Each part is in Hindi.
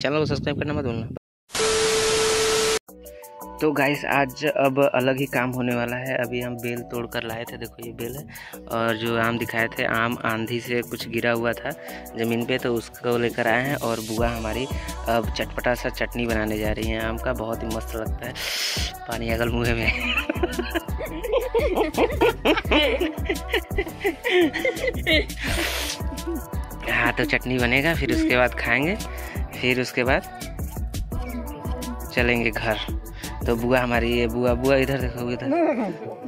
चैनल को सब्सक्राइब करना मत भूलना। तो गाइस आज अब अलग ही काम होने वाला है। अभी हम बेल तोड़ कर लाए थे, देखो ये बेल है। और जो आम दिखाए थे, आम आंधी से कुछ गिरा हुआ था ज़मीन पे तो उसको लेकर आए हैं और बुआ हमारी अब चटपटा सा चटनी बनाने जा रही है। आम का बहुत ही मस्त लगता है। पानी अगल मुँह में। हाँ तो चटनी बनेगा, फिर उसके बाद खाएँगे। फिर उसके बाद चलेंगे घर। तो बुआ हमारी ये बुआ बुआ इधर देखो इधर।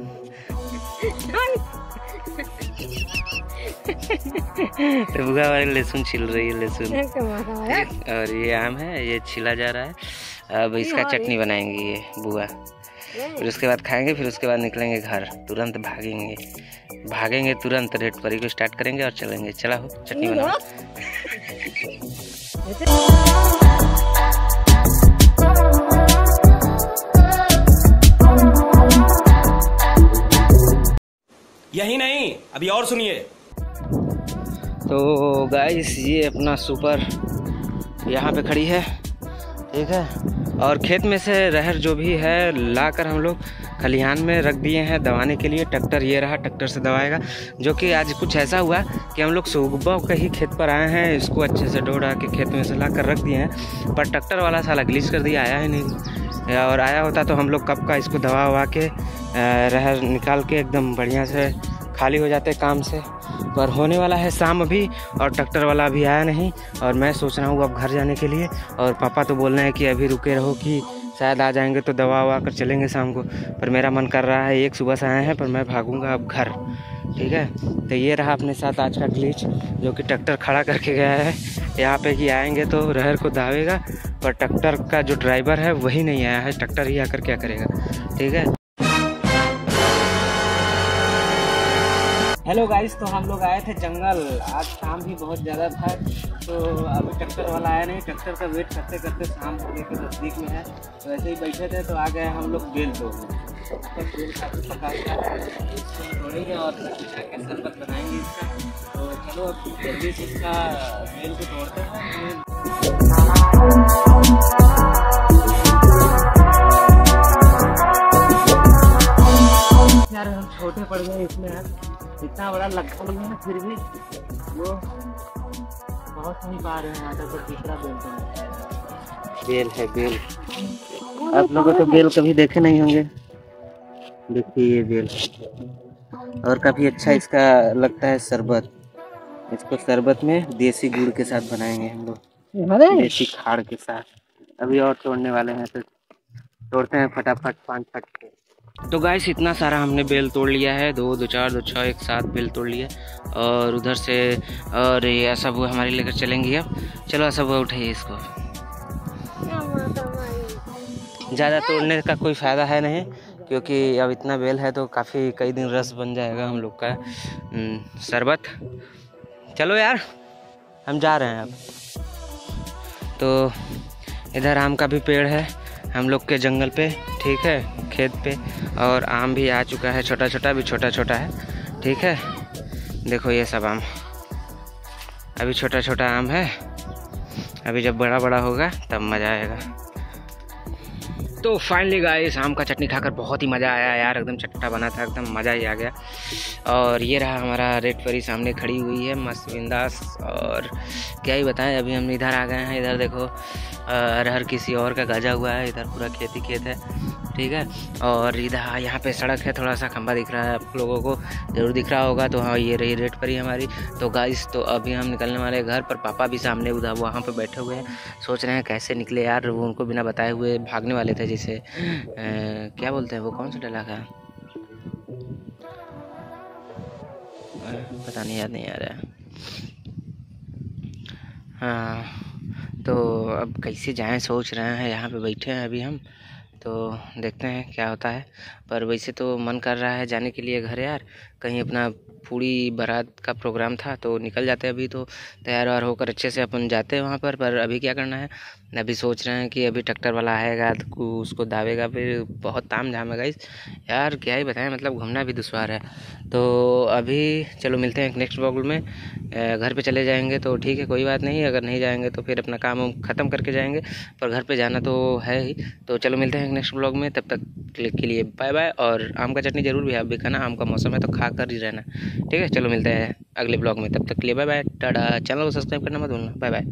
तो बुआ हमारी लहसुन छिल रही है लहसुन। और ये आम है ये छिला जा रहा है। अब इसका चटनी बनाएँगे ये बुआ। फिर उसके बाद खाएँगे फिर उसके बाद निकलेंगे घर। तुरंत भागेंगे। भागेंगे तुरंत रेड परी को स्टार्ट करेंगे और चलेंगे। चला हो चटनी बनाओ। यही नहीं अभी और सुनिए। तो गाइस ये अपना सुपर यहाँ पे खड़ी है। ठीक है? और खेत में से रहर जो भी है, लाकर हम लोग खलिहान में रख दिए हैं दबाने के लिए। ट्रैक्टर ये रहा, ट्रैक्टर से दबाएगा जो कि आज कुछ ऐसा हुआ कि हम लोग सुबह के ही खेत पर आए हैं। इसको अच्छे से ढोड़ा के खेत में से ला कर रख दिए हैं। पर ट्रैक्टर वाला साला ग्लिच कर दिया, आया ही नहीं। और आया होता तो हम लोग कब का इसको दबा ववा के रहर निकाल के एकदम बढ़िया से खाली हो जाते काम से। पर होने वाला है शाम अभी, और ट्रैक्टर वाला अभी आया नहीं, और मैं सोच रहा हूँ अब घर जाने के लिए, और पापा तो बोल रहे हैं कि अभी रुके रहो कि शायद आ जाएँगे तो दवा ववा कर चलेंगे शाम को। पर मेरा मन कर रहा है, एक सुबह से आए हैं, पर मैं भागूँगा अब घर। ठीक है? तो ये रहा अपने साथ आज का ग्लीच, जो कि ट्रैक्टर खड़ा करके गया है। यहाँ पे कि आएँगे तो रहर को दावेगा, पर ट्रैक्टर का जो ड्राइवर है, वही नहीं आया है, ट्रैक्टर ही आकर क्या करेगा? ठीक है? हेलो गाइस तो हम लोग आए थे जंगल। आज शाम भी बहुत ज़्यादा था तो अभी ट्रैक्टर वाला आया नहीं। ट्रैक्टर का वेट करते करते शाम होने के नज़दीक में है। तो ऐसे ही बैठे थे तो आ गए हम लोग बेल तोड़ने तो बेल तोड़ेंगे और बनाएँगे इसका। तो चलो जल्दी से इसका बेल को तोड़ते हैं। यार, हम छोटे पड़ गए इसमें इतना बड़ा लगता नहीं है फिर भी वो बहुत नहीं पा रहे हैं आटा तो तीसरा बेल तो बेल है बेल। आप लोगों तो बेल कभी देखे नहीं होंगे। देखिए ये बेल। और काफ़ी अच्छा इसका लगता है शरबत। इसको शरबत में देसी गुड़ के साथ बनाएँगे हम लोग। देसी खाड़ के साथ। अभी और तोड़ने वाले हैं तो तोड़ते हैं फटाफट पाँच फट के। तो गाइस इतना सारा हमने बेल तोड़ लिया है। दो दो, चार, दो छः एक साथ बेल तोड़ लिया और उधर से, और ये सब वो हमारी लेकर चलेंगी अब। चलो सब उठाइए इसको। ज़्यादा तोड़ने का कोई फ़ायदा है नहीं, क्योंकि अब इतना बेल है तो काफ़ी कई दिन रस बन जाएगा हम लोग का। शरबत। चलो यार, हम जा रहे हैं अब। तो इधर आम का भी पेड़ है, हम लोग के जंगल पे, ठीक है, खेत पे। और आम भी आ चुका है छोटा छोटा भी छोटा छोटा है। ठीक है? देखो ये सब आम। अभी छोटा छोटा आम है। अभी जब बड़ा बड़ा होगा, तब मज़ा आएगा। तो फाइनली गाइस आम का चटनी खाकर बहुत ही मज़ा आया यार। एकदम चट्टा बना था, एकदम मज़ा ही आ गया। और ये रहा हमारा रेड परी सामने खड़ी हुई है, मस्त बिंदास। और क्या ही बताएँ, अभी हम इधर आ गए हैं। इधर देखो अरहर किसी और का गजा हुआ है। इधर पूरा खेती खेत है। ठीक है? और इधर यहाँ पे सड़क है, थोड़ा सा खंबा दिख रहा है आप लोगों को। ज़रूर दिख रहा होगा तो हाँ ये रही रेट पर ही हमारी। तो गाइस तो अभी हम निकलने वाले हैं घर, पर पापा भी सामने उधर वहाँ पर बैठे हुए हैं। सोच रहे हैं कैसे निकले यार, वो उनको बिना बताए हुए भागने वाले थे जैसे। क्या बोलते हैं वो, कौन सा डला का पता नहीं, याद नहीं आ रहा हाँ तो अब कैसे जाएँ, सोच रहे हैं, यहाँ पे बैठे हैं अभी हम। तो देखते हैं क्या होता है। पर वैसे तो मन कर रहा है जाने के लिए घर यार। कहीं अपना पूरी बारात का प्रोग्राम था तो निकल जाते अभी तो तैयार वार होकर अच्छे से अपन जाते हैं वहाँ पर पर अभी क्या करना है? अभी सोच रहे हैं कि अभी ट्रैक्टर वाला आएगा तो उसको दावेगा, फिर बहुत ताम झाम इस यार क्या ही बताएँ मतलब घूमना भी दुशवार है। तो अभी चलो मिलते हैं नेक्स्ट ब्लॉग में। घर पे चले जाएँगे तो ठीक है, कोई बात नहीं, अगर नहीं जाएँगे तो फिर अपना काम ख़त्म करके जाएँगे, पर घर पे जाना तो है ही। तो चलो मिलते हैं नेक्स्ट ब्लॉग में, तब तक के लिए बाय बाय और आम का चटनी ज़रूर भी आप भी खाना, आम का मौसम है तो खा कर ही रहना। ठीक है, चलो मिलते हैं अगले ब्लॉग में। तब तक के लिए बाय बाय। टाटा। चैनल को सब्सक्राइब करना मत भूलना। Bye bye.